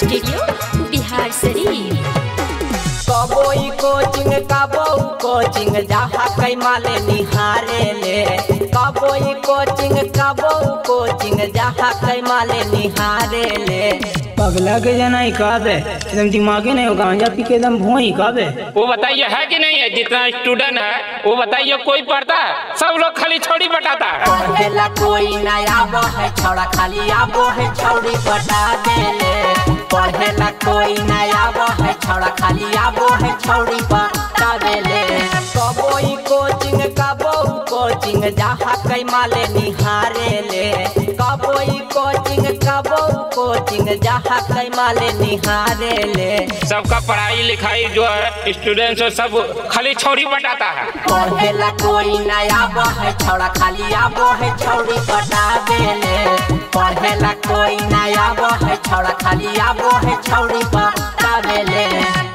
Studio Bihar Sharif कबो ई coaching उ coaching जहाँ कई माले निहारे ले कबो ई कोचिंग कबो कोचिंग जहाँ कई माले निहारे ले पगला के जना ही काबे एकदम दिमागे नहीं होगा गांजा पी के एकदम ही काबे। वो बताइए है कि नहीं है? जितना स्टूडेंट है वो बताइए कोई पढ़ता है? सब लोग खाली छोड़ी बताता है। पढ़ेला कोई नया आबो है छौड़ा खाली आबो है छौड़ी बता देले। पढ़ेला कोई नया आबो है छौड़ा खाली आबो है छौड़ी कोचिंग जहाँ कई माले निहारे ले सबका पढ़ाई लिखाई जो है स्टूडेंट सब खाली छोड़ी बटाता है। पढ़ेला कोई नया बो है छोड़ा खाली आबो है छौड़ी बता देले पढ़ेला कोई नया बो है छोड़ा खाली आबो है छोरी बटा दे देले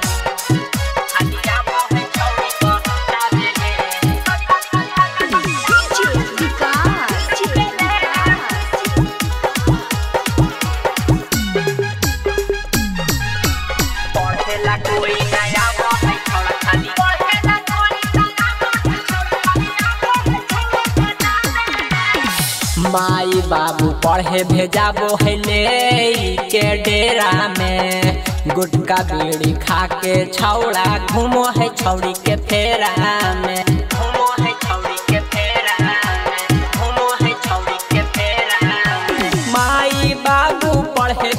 माई बाबू पढ़े भेजाबो है के डेरा में। गुटका बीड़ी खा के छौड़ा घूमो है छौड़ी के फेरा में। घूमो है के घूमो है के फेरा माई बाबू पढ़े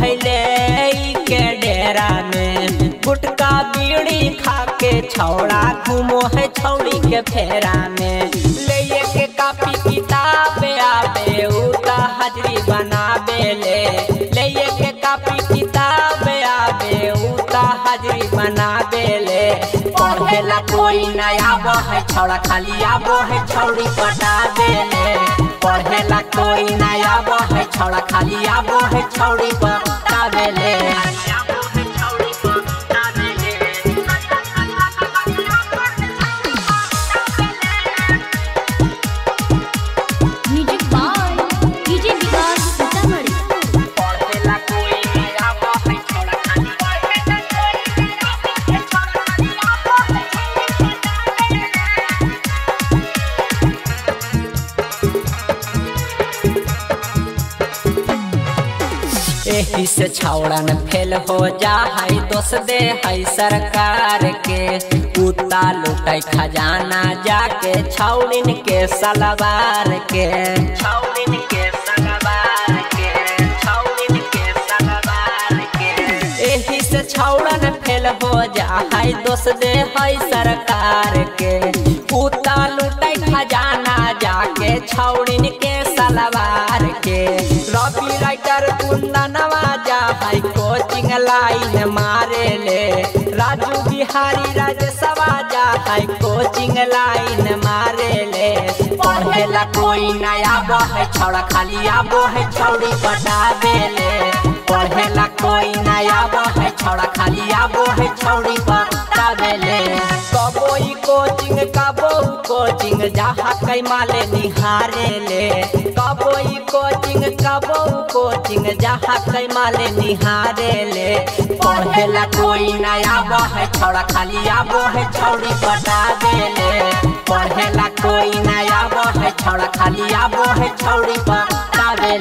है ले के डेरा में। गुटका बीड़ी खा के छौड़ा घूमो है छौड़ी के फेरा में। ले हाजरी बेले ले। ये के कापी किताब आबे उता हाजरी बनाबे ले। पढ़ेला कोई नया आबो है, छौड़ा खाली आबो है, छौड़ी पटाबे ले। पढ़ेला कोई नया आबो है, छौड़ा खाली आबो है, छौड़ी पटाबे एही से छौड़न फेल हो जा है दोष दे है सरकार के। कुत्ता लुटाई खजाना जाके छौड़िन के सलवार के। छौड़िन के सलवार के छौड़िन के सलवार के। एही से छौड़न फेल हो जा है दोष दे है सरकार के। कुत्ता लुटाई खजाना जाके छौड़िन के सलवार के। रवि राइटर कुंदनवा जा है कोचिंग लाइन मारे ले। राजू बिहारी राजसवा जा है कोचिंग लाइन मारे ले। पढ़ेला कोई नया आबो है, छौड़ा खाली आबो है, छौड़ी पटाबे ले। पढ़ेला कोई नया आबो है, छौड़ा खाली आबो है, छौड़ी ले कोचिंग कबो, कोचिंग जहाँ कई माले निहारे ले। कबो कोचिंग कबो, कोचिंग जहाँ कई माले निहारे ले। पढ़ेला कोई नया आबो है, छौड़ा खाली आबो है, छौड़ी पटाबे ले। पढ़ेला कोई नया आबो है, छौड़ा खाली आबो है, छौड़ी पटाबे